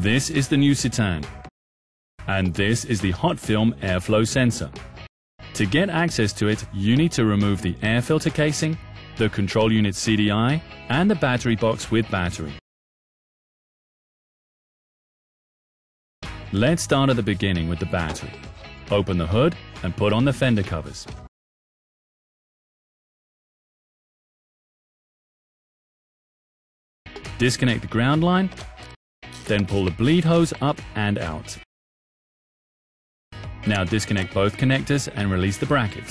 This is the new Citan. And this is the hot film airflow sensor. To get access to it, you need to remove the air filter casing, the control unit CDI, and the battery box with battery. Let's start at the beginning with the battery. Open the hood and put on the fender covers. Disconnect the ground line, then pull the bleed hose up and out. Now disconnect both connectors and release the brackets.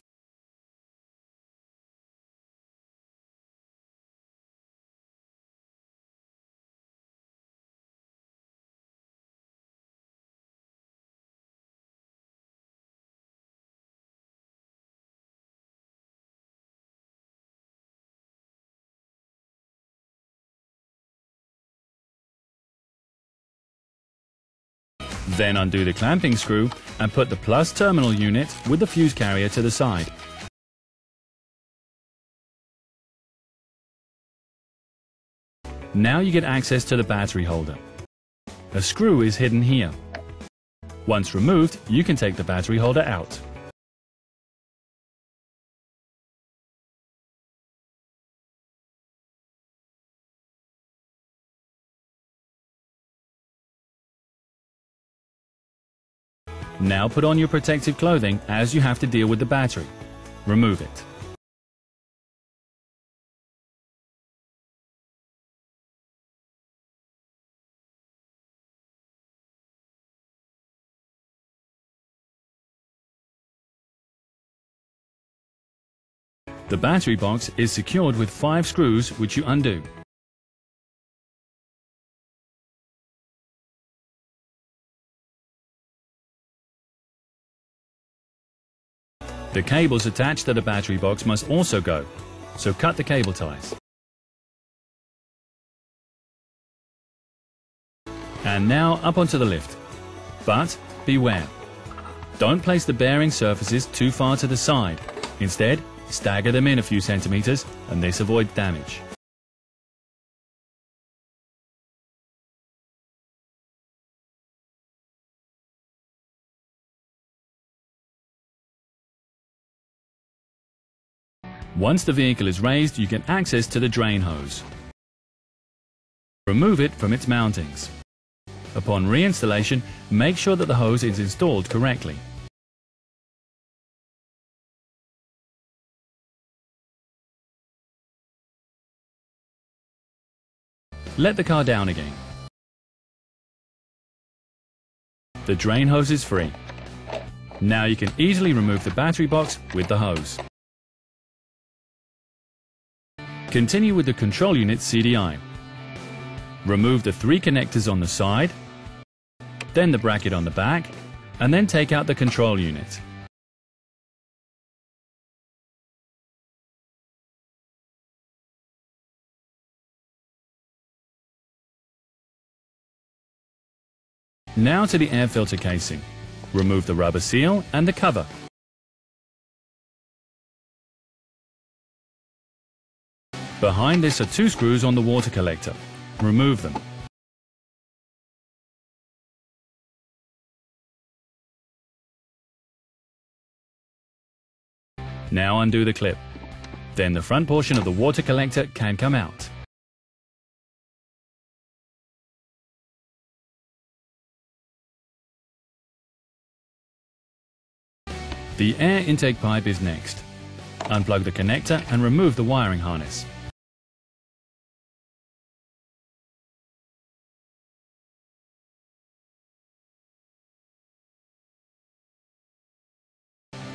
Then undo the clamping screw and put the plus terminal unit with the fuse carrier to the side. Now you get access to the battery holder. A screw is hidden here. Once removed, you can take the battery holder out. Now put on your protective clothing as you have to deal with the battery. Remove it. The battery box is secured with five screws which you undo. The cables attached to the battery box must also go, so cut the cable ties. And now up onto the lift. But beware. Don't place the bearing surfaces too far to the side. Instead, stagger them in a few centimeters and this avoids damage. Once the vehicle is raised, you get access to the drain hose. Remove it from its mountings. Upon reinstallation, make sure that the hose is installed correctly. Let the car down again. The drain hose is free. Now you can easily remove the battery box with the hose. Continue with the control unit CDI. Remove the three connectors on the side, then the bracket on the back, and then take out the control unit. Now to the air filter casing. Remove the rubber seal and the cover. Behind this are two screws on the water collector. Remove them. Now undo the clip. Then the front portion of the water collector can come out. The air intake pipe is next. Unplug the connector and remove the wiring harness.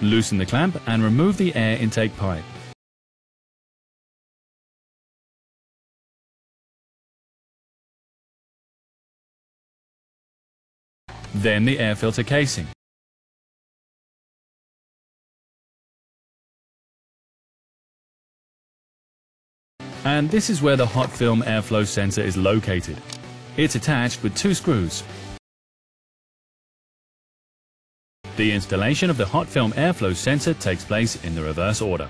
Loosen the clamp and remove the air intake pipe. Then the air filter casing. And this is where the hot film airflow sensor is located. It's attached with two screws. The installation of the hot film airflow sensor takes place in the reverse order.